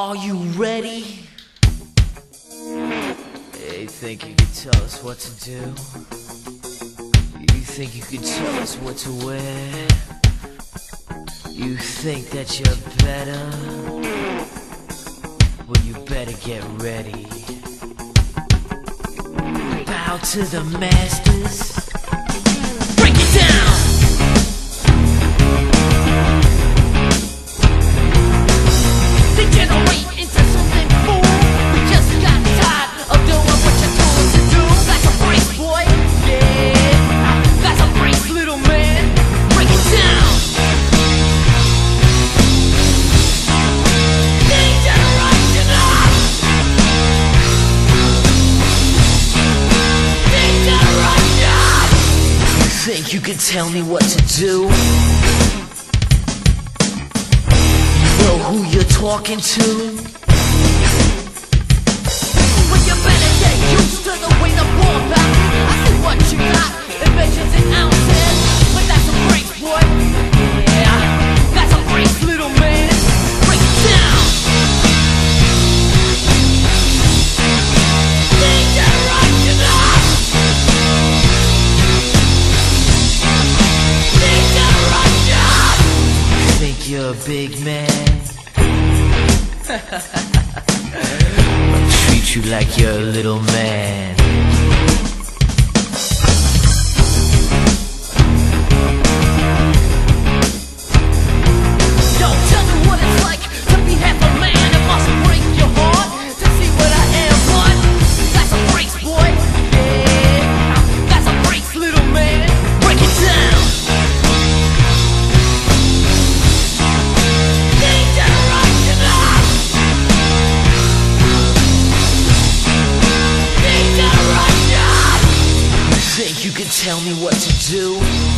Are you ready? Hey, think you can tell us what to do? You think you can tell us what to wear? You think that you're better? Well, you better get ready. Bow to the masters. You can tell me what to do? You know who you're talking to? Well, you better get used big man? I Treat you like you're a little man. Tell me what to do?